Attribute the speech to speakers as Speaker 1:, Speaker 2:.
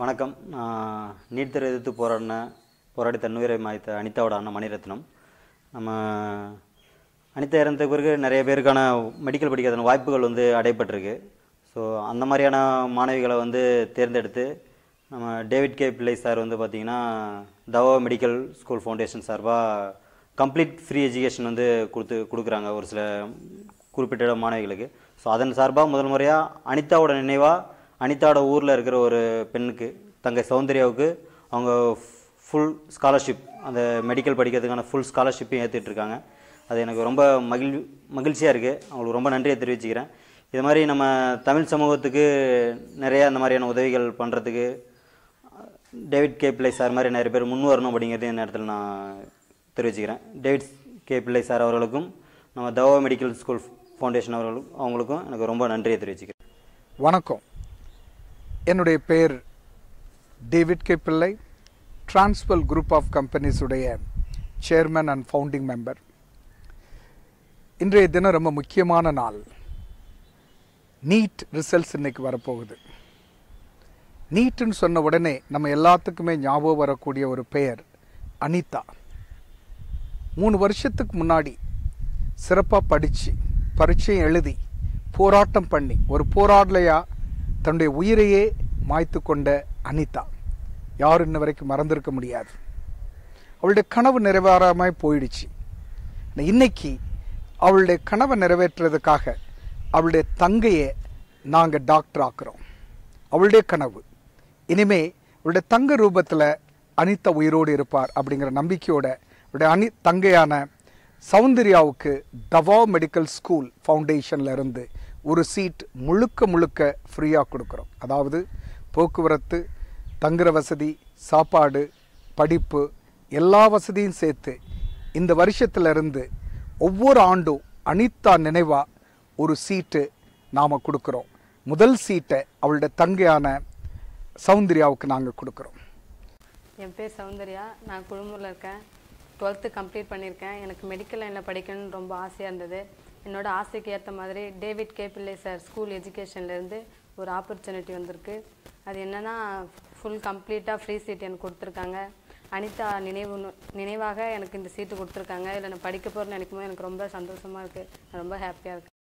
Speaker 1: வணக்கம். நான் நீட் தேர்வு எதிர்த்து போராடின போராடி தன்னுயிரை மாய்த்த அனிதாவோட அண்ணன் மணிரத்னம். நம்ம அனிதா இறந்த பிறகு நிறைய பேருக்கான மெடிக்கல் படிக்கிறதுன வாய்ப்புகள் வந்து அடைபட்டிருக்கு. ஸோ அந்த மாதிரியான மாணவிகளை வந்து தேர்ந்தெடுத்து நம்ம டேவிட் கே. பிள்ளை சார் வந்து பார்த்திங்கன்னா தவா மெடிக்கல் ஸ்கூல் ஃபவுண்டேஷன் சார்பாக கம்ப்ளீட் ஃப்ரீ எஜுகேஷன் வந்து கொடுத்து கொடுக்குறாங்க ஒரு சில குறிப்பிட்ட மாணவிகளுக்கு. ஸோ அதன் சார்பாக முதல் முறையாக அனிதாவோட நினைவாக அனிதாவோட ஊரில் இருக்கிற ஒரு பெண்ணுக்கு தங்கை சௌந்தர்யாவுக்கு அவங்க ஃபுல் ஸ்காலர்ஷிப் அந்த மெடிக்கல் படிக்கிறதுக்கான ஃபுல் ஸ்காலர்ஷிப்பையும் ஏற்றிட்டு இருக்காங்க. அது எனக்கு ரொம்ப மகிழ் மகிழ்ச்சியாக இருக்குது அவங்களுக்கு ரொம்ப நன்றியை தெரிவிச்சுக்கிறேன். இது மாதிரி நம்ம தமிழ் சமூகத்துக்கு நிறையா இந்த மாதிரியான உதவிகள் பண்ணுறதுக்கு டேவிட் கே. பிள்ளை சார் மாதிரி நிறைய பேர் முன் வரணும் அப்படிங்கிறது இந்த நேரத்தில் நான் தெரிவிச்சுக்கிறேன். David K. பிள்ளை சார் அவர்களுக்கும் நம்ம தவா மெடிக்கல் ஸ்கூல் ஃபவுண்டேஷன் அவர்களுக்கும் அவங்களுக்கும் எனக்கு ரொம்ப நன்றியை தெரிவிச்சுக்கிறேன்.
Speaker 2: வணக்கம். என்னுடைய பெயர் டேவிட் கே. பிள்ளை டிரான்ஸ்பல் குரூப் ஆஃப் கம்பெனிஸ் உடைய சேர்மன் அண்ட் ஃபவுண்டிங் மெம்பர் இன்றைய தினம் ரொம்ப முக்கியமான நாள். நீட் ரிசல்ட்ஸ் இன்னைக்கு வரப்போகுது. நீட்டுன்னு சொன்ன உடனே நம்ம எல்லாத்துக்குமே ஞாபகம் வரக்கூடிய ஒரு பெயர் அனிதா. மூணு வருஷத்துக்கு முன்னாடி சிறப்பாக படித்து பரீட்சையும் எழுதி போராட்டம் பண்ணி ஒரு போராடலையாக தன்னுடைய உயிரையே மாய்த்து கொண்ட அனிதா. யாரும் இன்ன வரைக்கும் மறந்திருக்க முடியாது. அவளுடைய கனவு நிறைவேறாமல் போயிடுச்சு. இன்னைக்கு அவளுடைய கனவை நிறைவேற்றுறதுக்காக அவளுடைய தங்கையை நாங்கள் டாக்டர் ஆக்குறோம். அவளுடைய கனவு. இனிமே அவளுடைய தங்க ரூபத்தில் அனிதா உயிரோடு இருப்பார் அப்படிங்கிற நம்பிக்கையோட அவருடைய அனி தங்கையான சௌந்தர்யாவுக்கு தவா மெடிக்கல் ஸ்கூல் ஃபவுண்டேஷன்ல இருந்து ஒரு சீட் முழுக்க முழுக்க ஃப்ரீயாக கொடுக்குறோம். அதாவது போக்குவரத்து தங்குற வசதி சாப்பாடு படிப்பு எல்லா வசதியும் சேர்த்து இந்த வருஷத்துல இருந்து ஒவ்வொரு ஆண்டும் அனிதா நினைவாக ஒரு சீட்டு நாம் கொடுக்குறோம். முதல் சீட்டை அவளுடைய தங்கையான சௌந்தர்யாவுக்கு நாங்கள் கொடுக்குறோம்.
Speaker 3: என் பேர் சௌந்தர்யா. நான் குழுமூரில் இருக்கேன். டுவெல்த்து கம்ப்ளீட் பண்ணியிருக்கேன். எனக்கு மெடிக்கல் லைனில் படிக்கணும்னு ரொம்ப ஆசையாக இருந்தது. என்னோட ஆசைக்கு ஏற்ற மாதிரி David K. Pillai sir school எஜுகேஷன்லேருந்து ஒரு ஆப்பர்ச்சுனிட்டி வந்திருக்கு. அது என்னென்னா ஃபுல் கம்ப்ளீட்டாக ஃப்ரீ சீட் எனக்கு கொடுத்துருக்காங்க. அனிதா நினைவு நினைவாக எனக்கு இந்த சீட்டு கொடுத்துருக்காங்க. இதில் நான் படிக்க போகிறேன்னு நினைக்கும் போது எனக்கு ரொம்ப சந்தோஷமாக இருக்குது ரொம்ப ஹாப்பியாக இருக்குது